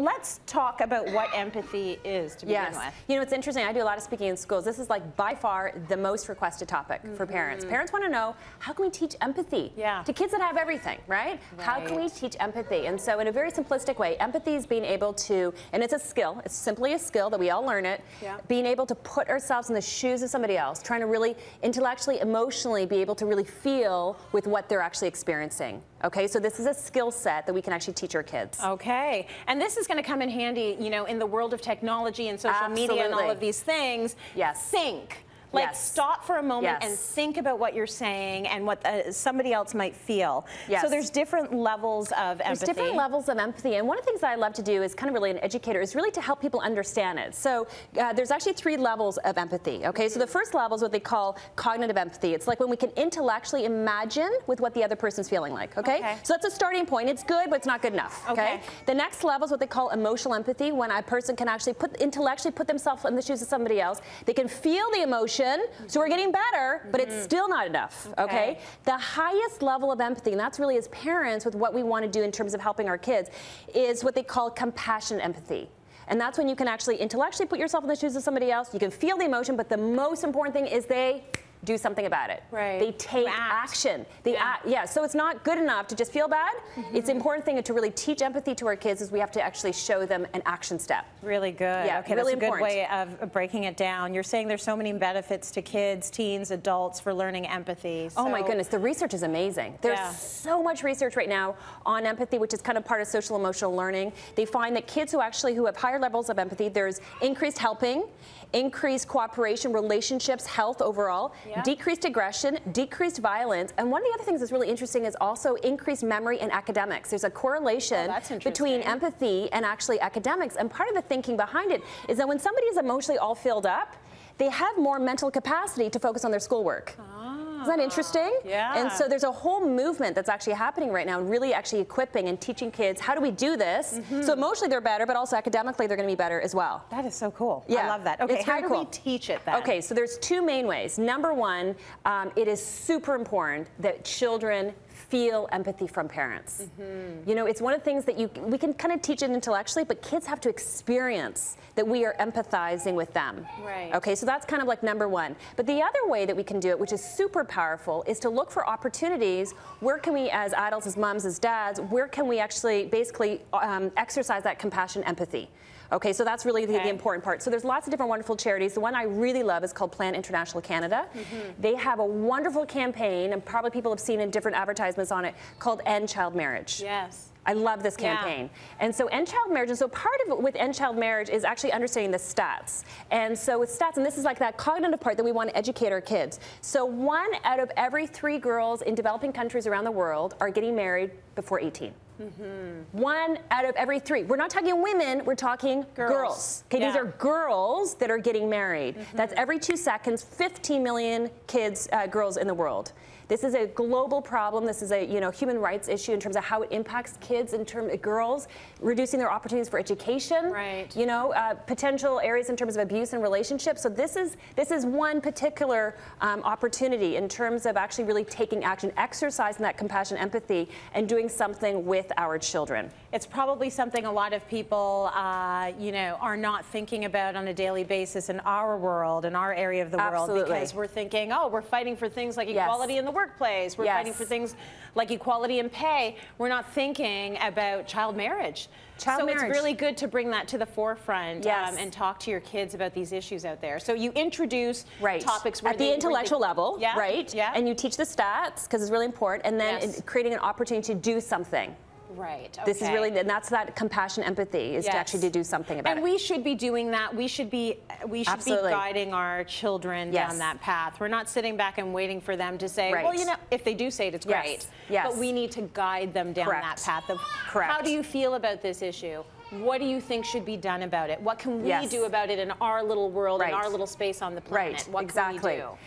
Let's talk about what empathy is to begin yes. with. You know, it's interesting. I do a lot of speaking in schools. This is like by far the most requested topic mm -hmm. for parents. Mm-hmm. Parents want to know how can we teach empathy yeah. to kids that have everything, right? right? How can we teach empathy? And so, in a very simplistic way, empathy is being able to, and it's a skill. It's simply a skill that we all learn it. Yeah. Being able to put ourselves in the shoes of somebody else, trying to really intellectually, emotionally be able to really feel with what they're actually experiencing. Okay, so this is a skill set that we can actually teach our kids. Okay, and this is going to come in handy, you know, in the world of technology and social Absolutely. media and all of these things. Yes. Sync. Like yes. stop for a moment yes. and think about what you're saying and what uh, somebody else might feel. Yes. So there's different levels of empathy. There's different levels of empathy, and one of the things that I love to do is kind of really an educator is really to help people understand it. So uh, there's actually three levels of empathy. Okay, so the first level is what they call cognitive empathy. It's like when we can intellectually imagine with what the other person's feeling like. Okay, okay. so that's a starting point. It's good, but it's not good enough. Okay? okay. The next level is what they call emotional empathy, when a person can actually put intellectually put themselves in the shoes of somebody else. They can feel the emotion. So we're getting better, but it's mm-hmm. still not enough, okay. okay? The highest level of empathy, and that's really as parents with what we want to do in terms of helping our kids, is what they call compassionate empathy. And that's when you can actually intellectually put yourself in the shoes of somebody else. You can feel the emotion, but the most important thing is they do something about it. Right. They take action. They yeah. act. Yeah. So it's not good enough to just feel bad. Mm -hmm. It's an important thing to really teach empathy to our kids is we have to actually show them an action step. Really good. Yeah. Okay. Really that's a important. good way of breaking it down. You're saying there's so many benefits to kids, teens, adults for learning empathy. So. Oh my goodness. The research is amazing. There's yeah. so much research right now on empathy, which is kind of part of social emotional learning. They find that kids who actually who have higher levels of empathy, there's increased helping, increased cooperation, relationships, health overall, yeah. decreased aggression decreased violence, and one of the other things that's really interesting is also increased memory in academics. There's a correlation oh, between empathy and actually academics, and part of the thinking behind it is that when somebody is emotionally all filled up, they have more mental capacity to focus on their schoolwork. Oh. Isn't that interesting? Yeah. And so there's a whole movement that's actually happening right now, really actually equipping and teaching kids how do we do this. Mm -hmm. So emotionally they're better, but also academically they're going to be better as well. That is so cool. Yeah. I love that. Okay, it's how do cool. we teach it then? Okay, so there's two main ways. Number one, um, it is super important that children feel empathy from parents. Mm -hmm. You know, it's one of the things that you we can kind of teach it intellectually, but kids have to experience that we are empathizing with them. Right. Okay, so that's kind of like number one. But the other way that we can do it, which is super powerful, is to look for opportunities. Where can we, as adults, as moms, as dads, where can we actually basically um, exercise that compassion, empathy? Okay, so that's really okay. the, the, important part. So there's lots of different wonderful charities. The one I really love is called Plan International Canada. Mm -hmm. They have a wonderful campaign, and probably people have seen in different advertisements on it, called End Child Marriage. Yes. I love this campaign. Yeah. And so end child marriage, and so part of it with end child marriage is actually understanding the stats. And so with stats, and this is like that cognitive part that we want to educate our kids. So one out of every three girls in developing countries around the world are getting married before 18. Mm -hmm. One out of every three. We're not talking women, we're talking girls. girls. Okay, yeah. these are girls that are getting married. Mm -hmm. That's every two seconds, 15 million kids, uh, girls in the world. This is a global problem. This is a you know human rights issue in terms of how it impacts kids in terms of girls, reducing their opportunities for education. Right. You know, uh, potential areas in terms of abuse and relationships. So this is this is one particular um, opportunity in terms of actually really taking action, exercising that compassion, empathy, and doing something with our children. It's probably something a lot of people, uh, you know, are not thinking about on a daily basis in our world, in our area of the Absolutely. world, because we're thinking, oh, we're fighting for things like equality yes. in the workplace. We're yes. fighting for things like equality in pay. We're not thinking about child marriage. Child so marriage. it's really good to bring that to the forefront yes. um, and talk to your kids about these issues out there. So you introduce right. topics at the they, intellectual they, level, yeah, right? Yeah. And you teach the stats because it's really important, and then yes. creating an opportunity to do something. Right. Okay. This is really, and that's that compassion, empathy, is yes. to actually to do something about and it. And we should be doing that. We should be, we should Absolutely. be guiding our children yes. down that path. We're not sitting back and waiting for them to say, right. well, you know, if they do say it, it's yes. great. Yes. But we need to guide them down Correct. that path of Correct. how do you feel about this issue? What do you think should be done about it? What can we do about it in our little world, right. in our little space on the planet? Right. What exactly. can we do?